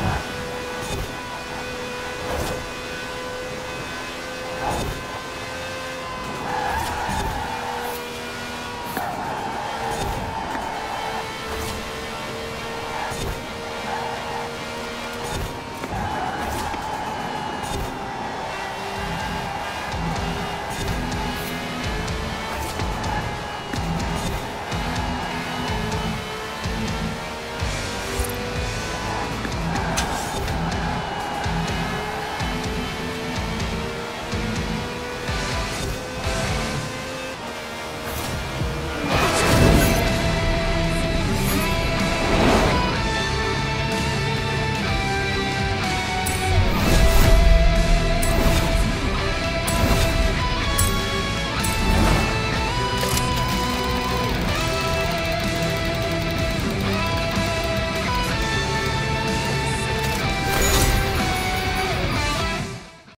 that.